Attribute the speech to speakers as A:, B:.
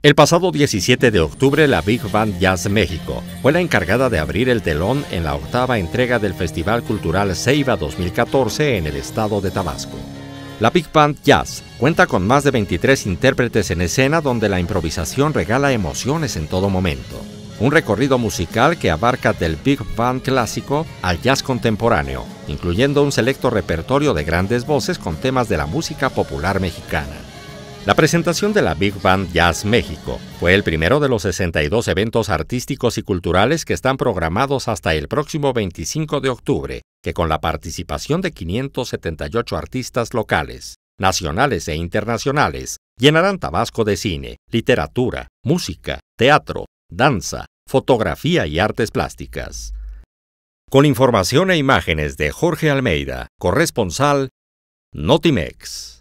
A: El pasado 17 de octubre, la Big Band Jazz México fue la encargada de abrir el telón en la octava entrega del Festival Cultural Ceiba 2014 en el estado de Tabasco. La Big Band Jazz cuenta con más de 23 intérpretes en escena donde la improvisación regala emociones en todo momento. Un recorrido musical que abarca del Big Band clásico al jazz contemporáneo, incluyendo un selecto repertorio de grandes voces con temas de la música popular mexicana. La presentación de la Big Band Jazz México fue el primero de los 62 eventos artísticos y culturales que están programados hasta el próximo 25 de octubre, que con la participación de 578 artistas locales, nacionales e internacionales, llenarán Tabasco de cine, literatura, música, teatro, danza, fotografía y artes plásticas. Con información e imágenes de Jorge Almeida, corresponsal, Notimex.